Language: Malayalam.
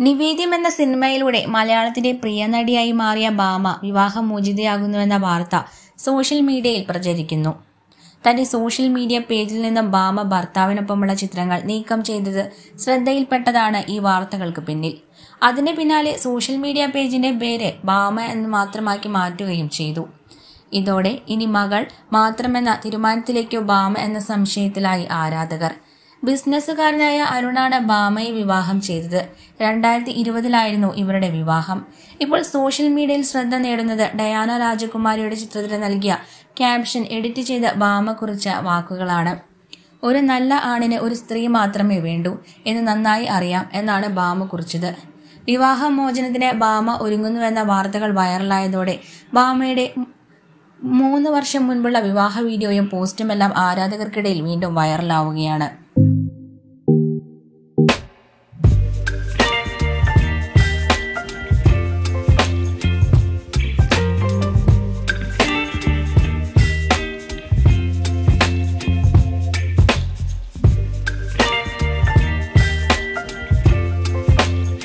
നിവേദ്യം എന്ന സിനിമയിലൂടെ മലയാളത്തിന്റെ പ്രിയ നടിയായി മാറിയ ഭാമ വിവാഹമോചിതയാകുന്നുവെന്ന വാർത്ത സോഷ്യൽ മീഡിയയിൽ പ്രചരിക്കുന്നു. തന്റെ സോഷ്യൽ മീഡിയ പേജിൽ നിന്നും ഭാമ ഭർത്താവിനൊപ്പമുള്ള ചിത്രങ്ങൾ നീക്കം ചെയ്തത് ശ്രദ്ധയിൽപ്പെട്ടതാണ് ഈ വാർത്തകൾക്ക് പിന്നിൽ. അതിന് പിന്നാലെ സോഷ്യൽ മീഡിയ പേജിന്റെ പേര് ഭാമ എന്ന് മാത്രമാക്കി മാറ്റുകയും ചെയ്തു. ഇതോടെ ഇനി മകൾ മാത്രമെന്ന തീരുമാനത്തിലേക്കോ ബാമ എന്ന സംശയത്തിലായി ആരാധകർ. ബിസിനസ്സുകാരനായ അരുണാണ് ബാമയെ വിവാഹം ചെയ്തത്. രണ്ടായിരത്തി ഇരുപതിലായിരുന്നു ഇവരുടെ വിവാഹം. ഇപ്പോൾ സോഷ്യൽ മീഡിയയിൽ ശ്രദ്ധ നേടുന്നത് ഡയാന രാജകുമാരിയുടെ ചിത്രത്തിന് നൽകിയ ക്യാപ്ഷൻ എഡിറ്റ് ചെയ്ത ബാമ കുറിച്ച വാക്കുകളാണ്. ഒരു നല്ല ആണിന് ഒരു സ്ത്രീ മാത്രമേ വേണ്ടൂ എന്ന് നന്നായി അറിയാം എന്നാണ് ബാമ കുറിച്ചത്. വിവാഹമോചനത്തിന് ബാമ ഒരുങ്ങുന്നുവെന്ന വാർത്തകൾ വൈറലായതോടെ ബാമയുടെ മൂന്ന് വർഷം മുൻപുള്ള വിവാഹ വീഡിയോയും പോസ്റ്റുമെല്ലാം ആരാധകർക്കിടയിൽ വീണ്ടും വൈറലാവുകയാണ്.